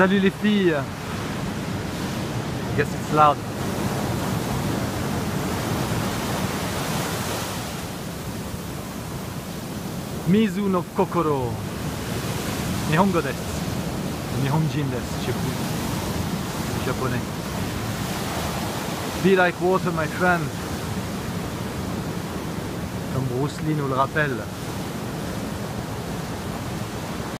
Salut les filles Guess it's loud. Mizu no kokoro. Nihongo desu. Nihonjin desu. Je japonais. Be like water, my friend. Comme Bruce Lee nous le rappelle.